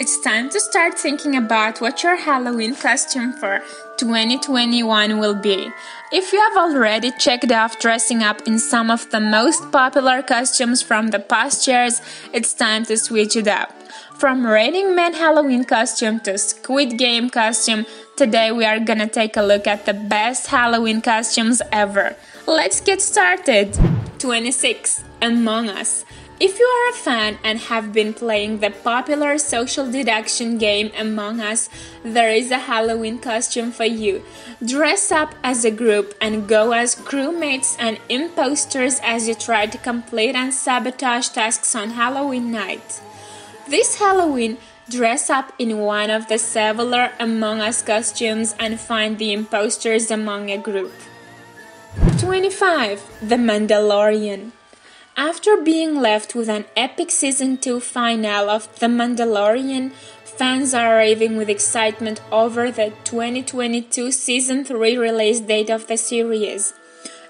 It's time to start thinking about what your Halloween costume for 2021 will be. If you have already checked off dressing up in some of the most popular costumes from the past years, it's time to switch it up. From Raining Man Halloween costume to Squid Game costume, today we are gonna take a look at the best Halloween costumes ever. Let's get started! 26. Among Us. If you are a fan and have been playing the popular social deduction game Among Us, there is a Halloween costume for you. Dress up as a group and go as crewmates and imposters as you try to complete and sabotage tasks on Halloween night. This Halloween, dress up in one of the several Among Us costumes and find the imposters among a group. 25. The Mandalorian. After being left with an epic season 2 finale of The Mandalorian, fans are raving with excitement over the 2022 season 3 release date of the series.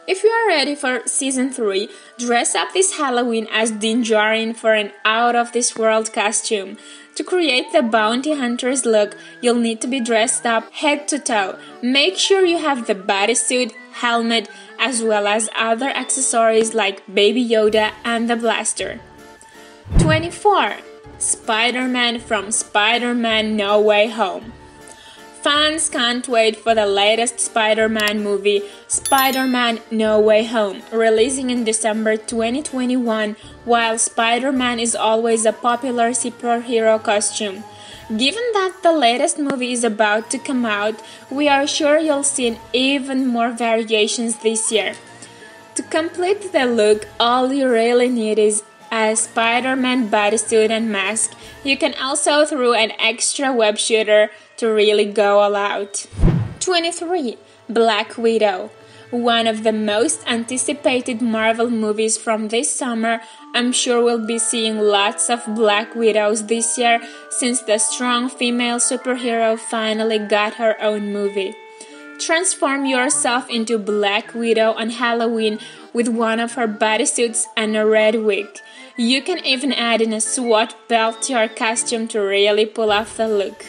If you are ready for season 3, dress up this Halloween as Din Djarin for an out of this world costume. To create the bounty hunter's look, you'll need to be dressed up head to toe. Make sure you have the bodysuit, helmet, as well as other accessories like Baby Yoda and the blaster. 24. Spider Man from Spider Man No Way Home. Fans can't wait for the latest Spider Man movie, Spider Man No Way Home, releasing in December 2021, while Spider Man is always a popular superhero costume. Given that the latest movie is about to come out, we are sure you'll see even more variations this year. To complete the look, all you really need is a Spider Man bodysuit and mask. You can also throw an extra web shooter to really go all out. 23. Black Widow one of the most anticipated Marvel movies from this summer. I'm sure we'll be seeing lots of Black Widows this year since the strong female superhero finally got her own movie. Transform yourself into Black Widow on Halloween with one of her bodysuits and a red wig. You can even add in a SWAT belt to your costume to really pull off the look.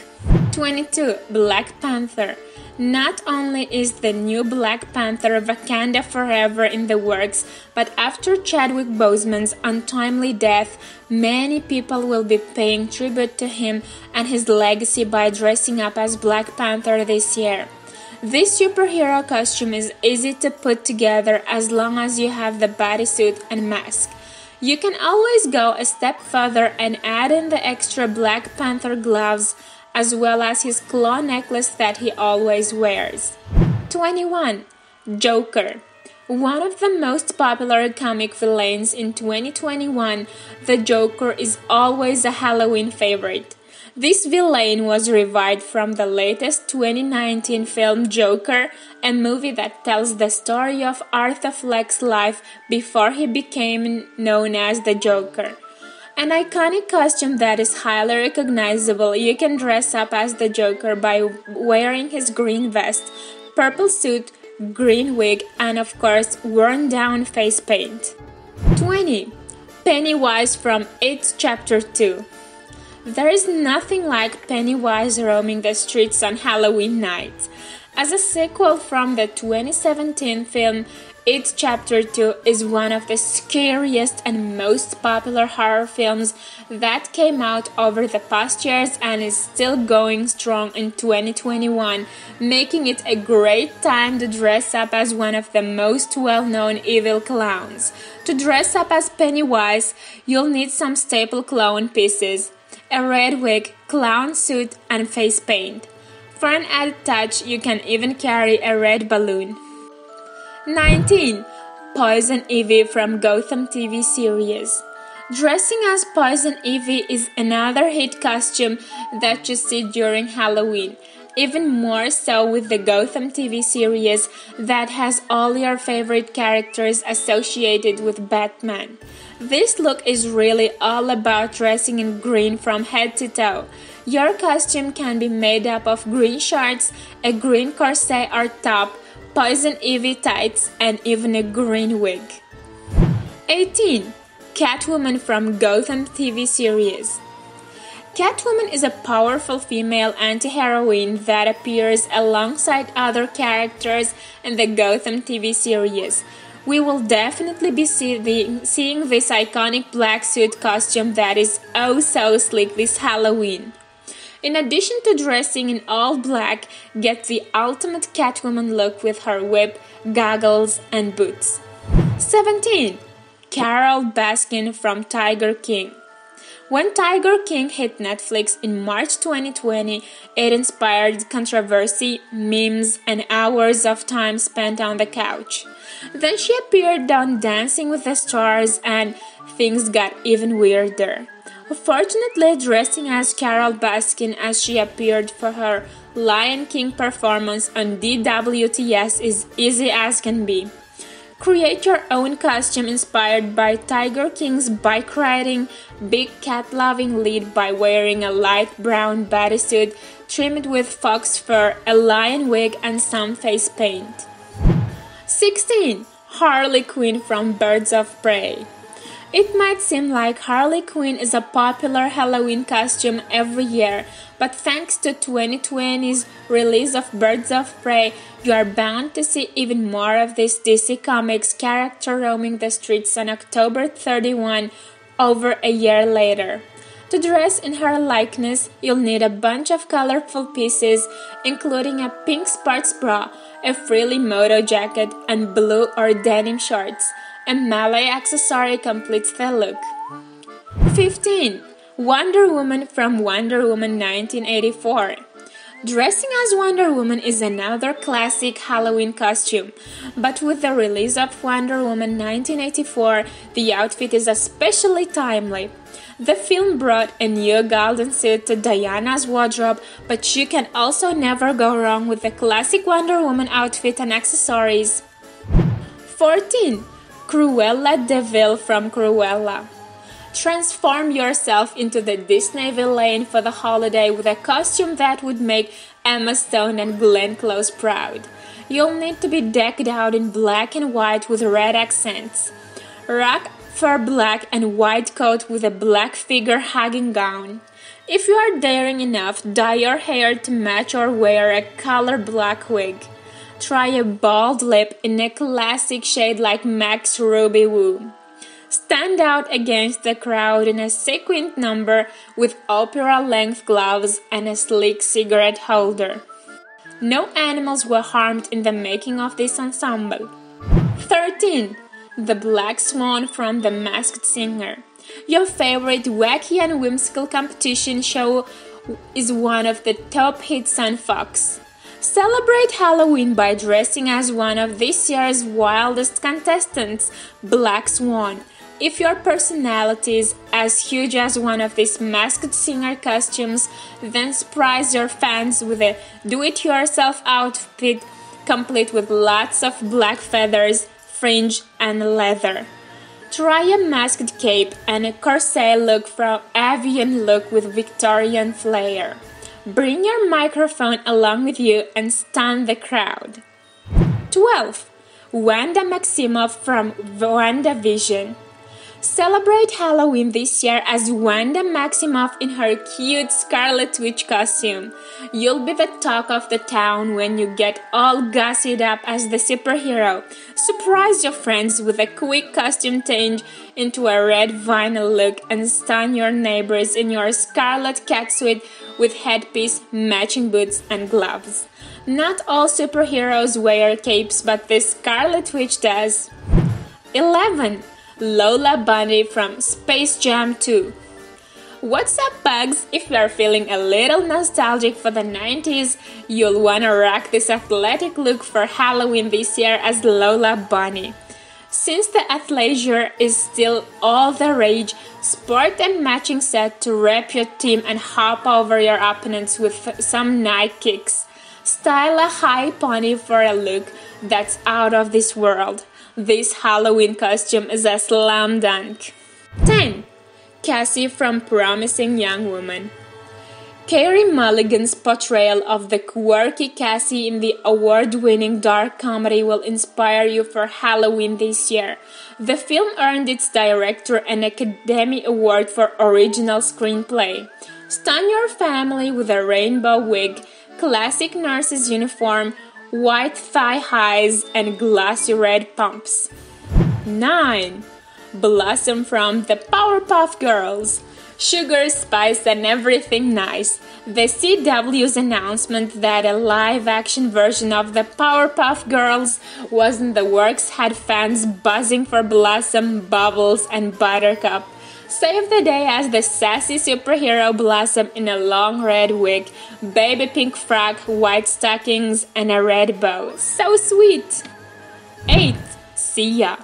22. Black Panther not only is the new Black Panther Wakanda Forever in the works, but after Chadwick Boseman's untimely death, many people will be paying tribute to him and his legacy by dressing up as Black Panther this year. This superhero costume is easy to put together as long as you have the bodysuit and mask. You can always go a step further and add in the extra Black Panther gloves as well as his claw necklace that he always wears. 21. Joker. One of the most popular comic villains in 2021, the Joker is always a Halloween favorite. This villain was revived from the latest 2019 film Joker, a movie that tells the story of Arthur Fleck's life before he became known as the Joker. An iconic costume that is highly recognizable. You can dress up as the Joker by wearing his green vest, purple suit, green wig, and of course, worn down face paint. 20. Pennywise from It Chapter 2. There is nothing like Pennywise roaming the streets on Halloween night. As a sequel from the 2017 film It Chapter 2 is one of the scariest and most popular horror films that came out over the past years and is still going strong in 2021, making it a great time to dress up as one of the most well known evil clowns. To dress up as Pennywise, you'll need some staple clown pieces, a red wig, clown suit, and face paint. For an added touch, you can even carry a red balloon. 19. Poison Ivy from Gotham TV series. Dressing as Poison Ivy is another hit costume that you see during Halloween even more so with the Gotham TV series that has all your favorite characters associated with Batman. This look is really all about dressing in green from head to toe. Your costume can be made up of green shorts, a green corset or top, poison ivy tights, and even a green wig. 18. Catwoman from Gotham TV series. Catwoman is a powerful female anti-heroine that appears alongside other characters in the Gotham TV series. We will definitely be see seeing this iconic black suit costume that is oh so sleek this Halloween. In addition to dressing in all black, get the ultimate Catwoman look with her whip, goggles, and boots. 17. Carole Baskin from Tiger King. When Tiger King hit Netflix in March 2020, it inspired controversy, memes, and hours of time spent on the couch. Then she appeared on Dancing with the Stars, and things got even weirder. Fortunately, dressing as Carole Baskin as she appeared for her Lion King performance on DWTS is easy as can be. Create your own costume inspired by Tiger King's bike riding, big cat loving lead by wearing a light brown bodysuit trimmed with fox fur, a lion wig, and some face paint. 16. Harley Quinn from Birds of Prey. It might seem like Harley Quinn is a popular Halloween costume every year, but thanks to 2020's release of Birds of Prey, you are bound to see even more of this DC Comics character roaming the streets on October 31, over a year later. To dress in her likeness, you'll need a bunch of colorful pieces, including a pink sports bra, a frilly moto jacket, and blue or denim shorts. A melee accessory completes the look. 15. Wonder Woman from Wonder Woman 1984. Dressing as Wonder Woman is another classic Halloween costume, but with the release of Wonder Woman 1984, the outfit is especially timely. The film brought a new golden suit to Diana's wardrobe, but you can also never go wrong with the classic Wonder Woman outfit and accessories. 14. Cruella de Vil from Cruella. Transform yourself into the Disney villain for the holiday with a costume that would make Emma Stone and Glenn Close proud. You'll need to be decked out in black and white with red accents. Rock fur black and white coat with a black figure hugging gown. If you are daring enough, dye your hair to match or wear a color black wig. Try a bald lip in a classic shade like MAC's Ruby Woo. Stand out against the crowd in a sequined number with opera length gloves and a sleek cigarette holder. No animals were harmed in the making of this ensemble. 13. The Black Swan from The Masked Singer. Your favorite wacky and whimsical competition show is one of the top hits on Fox. Celebrate Halloween by dressing as one of this year's wildest contestants, Black Swan. If your personality is as huge as one of these masked singer costumes, then surprise your fans with a do it yourself outfit complete with lots of black feathers, fringe, and leather. Try a masked cape and a corset look from avian look with Victorian flair. Bring your microphone along with you and stun the crowd. 12. Wanda Maximoff from WandaVision. Celebrate Halloween this year as Wanda Maximoff in her cute Scarlet Witch costume. You'll be the talk of the town when you get all gossied up as the superhero. Surprise your friends with a quick costume change into a red vinyl look and stun your neighbors in your scarlet catsuit with headpiece, matching boots, and gloves. Not all superheroes wear capes, but the Scarlet Witch does. 11. Lola Bunny from Space Jam 2. What's up, bugs? If you are feeling a little nostalgic for the 90s, you'll wanna rock this athletic look for Halloween this year as Lola Bunny. Since the athleisure is still all the rage, sport a matching set to rep your team and hop over your opponents with some Nike kicks. Style a high pony for a look that's out of this world. This Halloween costume is a slam dunk. 10. Cassie from Promising Young Woman. Carey Mulligan's portrayal of the quirky Cassie in the award winning dark comedy will inspire you for Halloween this year. The film earned its director an Academy Award for Original Screenplay. Stun your family with a rainbow wig, classic nurse's uniform, white thigh highs, and glossy red pumps. 9. Blossom from the Powerpuff Girls. Sugar, spice, and everything nice. The CW's announcement that a live action version of the Powerpuff Girls was in the works had fans buzzing for Blossom, Bubbles, and Buttercup. Save the day as the sassy superhero Blossom in a long red wig, baby pink frock, white stockings, and a red bow. So sweet! 8. Sia.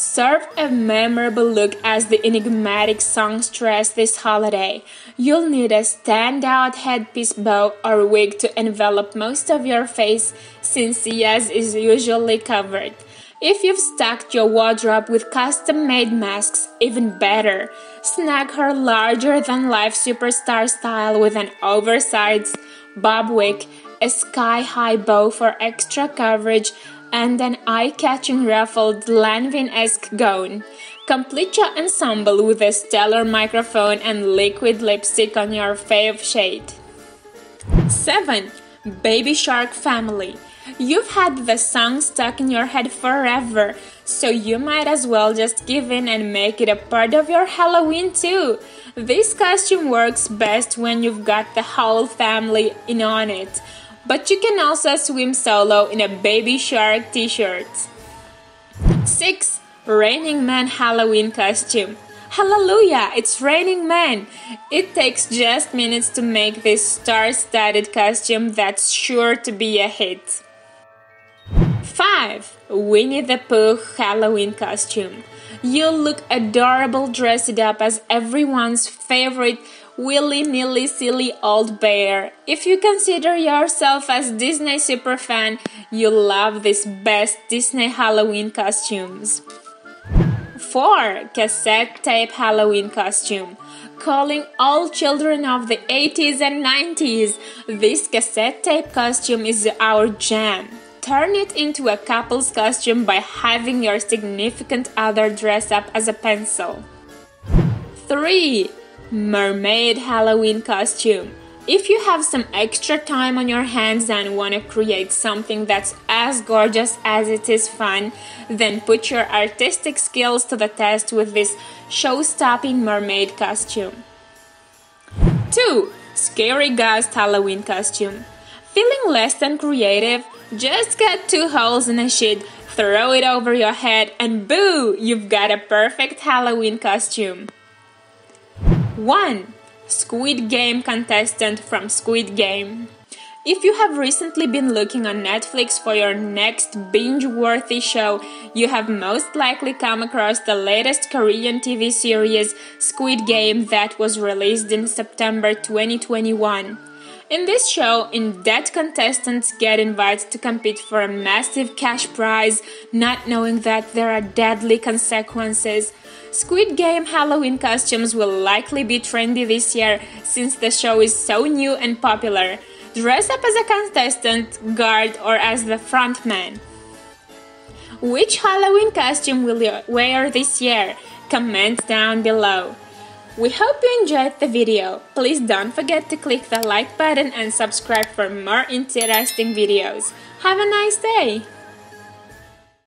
Serve a memorable look as the enigmatic songstress this holiday. You'll need a standout headpiece bow or wig to envelop most of your face since Sia's is usually covered. If you've stacked your wardrobe with custom made masks, even better. Snag her larger than life superstar style with an oversized bob wig, a sky high bow for extra coverage, and an eye catching ruffled Lanvin esque gown. Complete your ensemble with a stellar microphone and liquid lipstick on your fave shade. 7. Baby Shark Family. You've had the song stuck in your head forever, so you might as well just give in and make it a part of your Halloween too. This costume works best when you've got the whole family in on it, but you can also swim solo in a baby shark t-shirt. 6. Raining Man Halloween costume. Hallelujah, it's raining men! It takes just minutes to make this star studded costume that's sure to be a hit. 5. Winnie the Pooh Halloween costume. You'll look adorable dressed up as everyone's favorite willy nilly silly old bear. If you consider yourself as Disney superfan, you'll love these best Disney Halloween costumes. 4. Cassette tape Halloween costume. Calling all children of the 80s and 90s, this cassette tape costume is our jam. Turn it into a couple's costume by having your significant other dress up as a pencil. 3. Mermaid Halloween costume. If you have some extra time on your hands and want to create something that's as gorgeous as it is fun, then put your artistic skills to the test with this show stopping mermaid costume. 2. Scary Ghost Halloween costume. Feeling less than creative? Just cut two holes in a sheet, throw it over your head, and boo! You've got a perfect Halloween costume. 1. Squid Game contestant from Squid Game. If you have recently been looking on Netflix for your next binge worthy show, you have most likely come across the latest Korean TV series Squid Game that was released in September 2021. In this show, in debt contestants get invited to compete for a massive cash prize, not knowing that there are deadly consequences. Squid Game Halloween costumes will likely be trendy this year since the show is so new and popular. Dress up as a contestant, guard, or as the frontman. Which Halloween costume will you wear this year? Comment down below. We hope you enjoyed the video. Please don't forget to click the like button and subscribe for more interesting videos. Have a nice day!